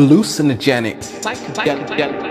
hallucinogenic. Psych- psych- psych-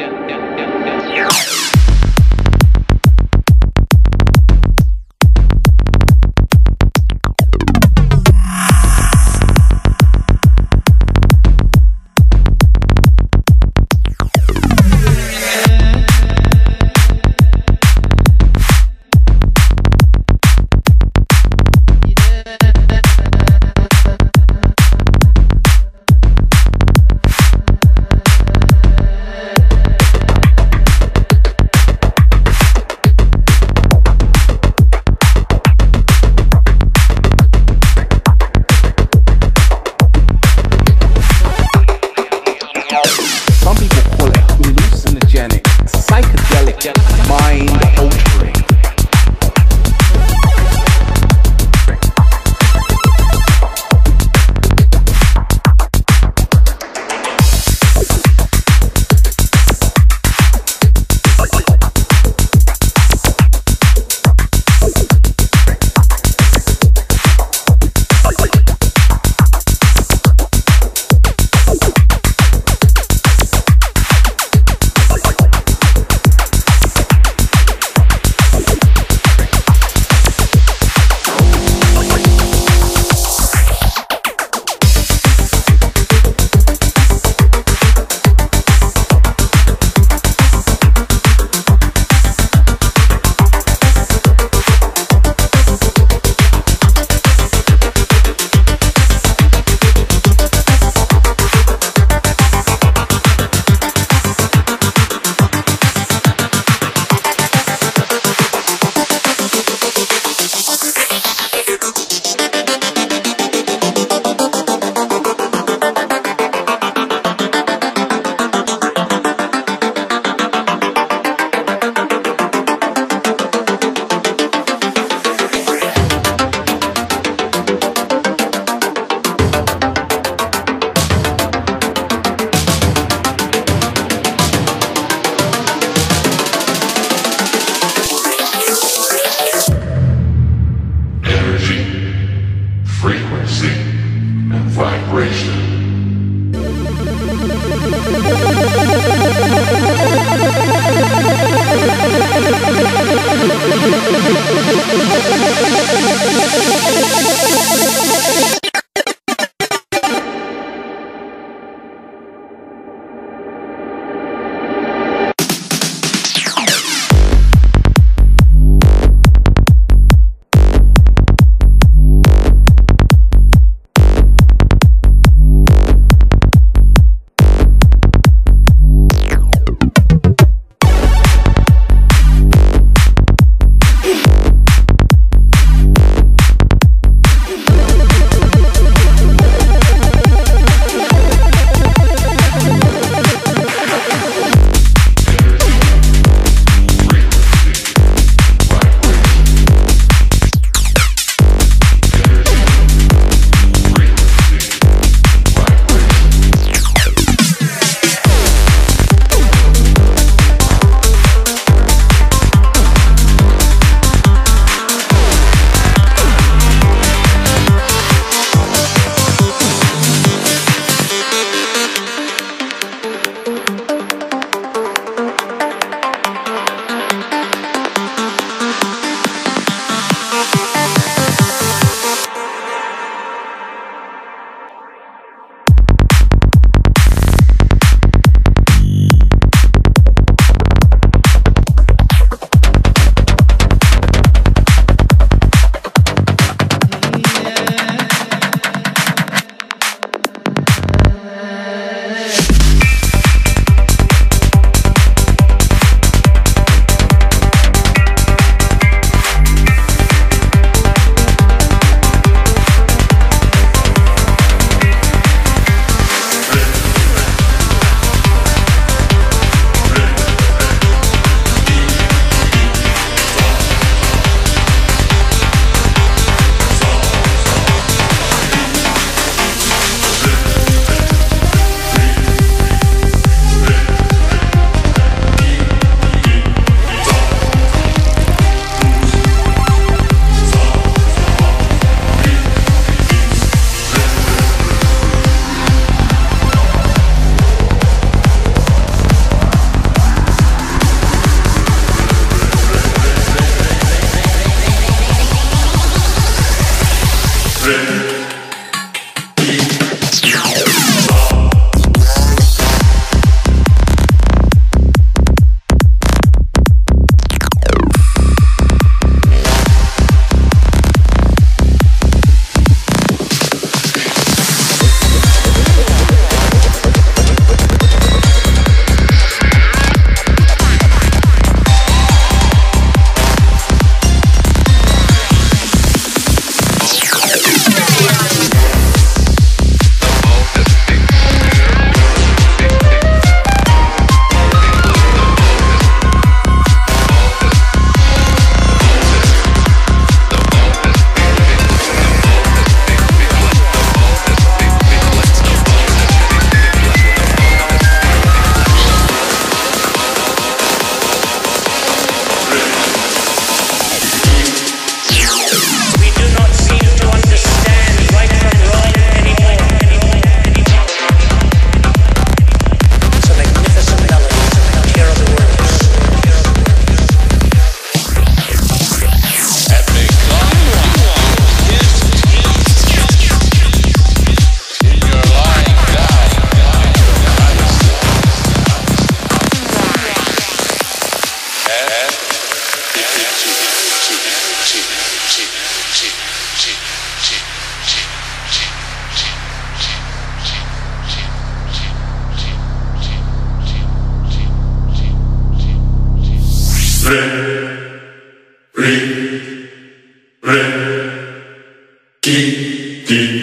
Keep keep.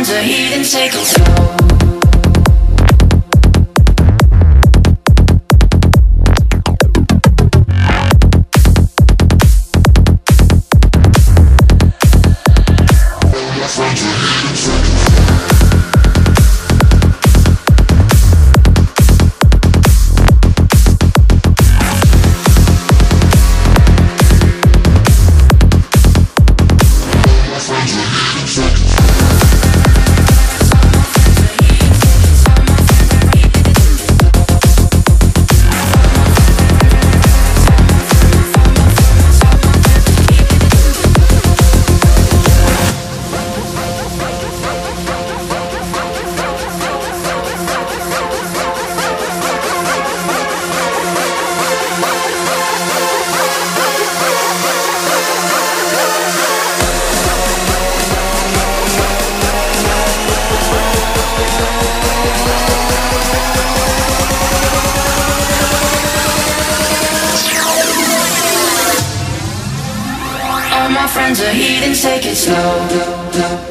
To a heathen sacred soul friends are heathens, take it slow.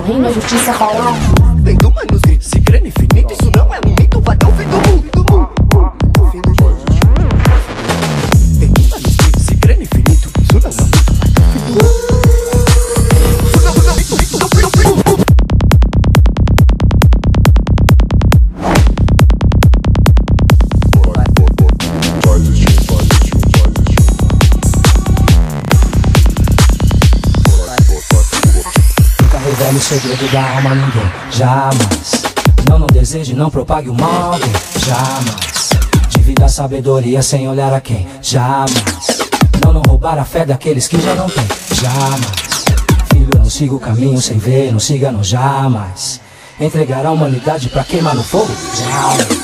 Reino a justiça fará. Vendo manuscritos e grana infinita, isso não é um mito, o segredo da alma a ninguém, jamais. Não, não deseje, não propague o mal, alguém, jamais. Divida a sabedoria sem olhar a quem, jamais. Não, não roubar a fé daqueles que já não têm, jamais. Filho, não siga o caminho sem ver, não siga no jamais. Entregar a humanidade pra queimar no fogo, jamais.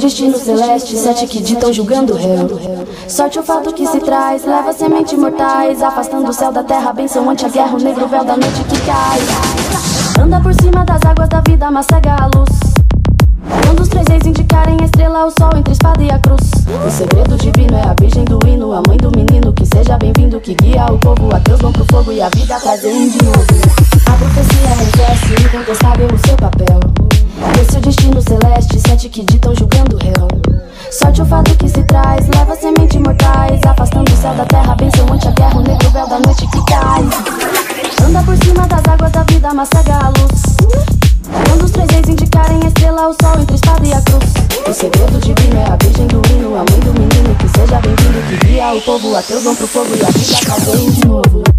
destino celeste, sete que ditam julgando o réu. Sorte o fato que se traz, leva semente mortais, afastando o céu da terra, benção ante a guerra, o negro véu da noite que cai. Anda por cima das águas da vida, mas cega a luz. Quando os três reis indicarem a estrela, o sol entre a espada e a cruz. O segredo divino é a virgem do hino, a mãe do menino. Que seja bem-vindo, que guia o povo. Ateus vão pro fogo e a vida trazem de novo. A profecia exerce incontestável o seu papel. Esse o destino celeste, sete que ditam julgando o réu. Sorte o fato que se traz, leva semente mortais, afastando o céu da terra, benção ante a guerra, o negro véu da noite que cai. Anda por cima das águas da vida, mas cega a luz. Quando os três reis indicarem a estrela, o sol entre a espada e a cruz. O segredo divino é a virgem do hino, a mãe do menino. Que seja bem-vindo, que guia o povo. Ateus vão pro fogo e a vida trazem de novo.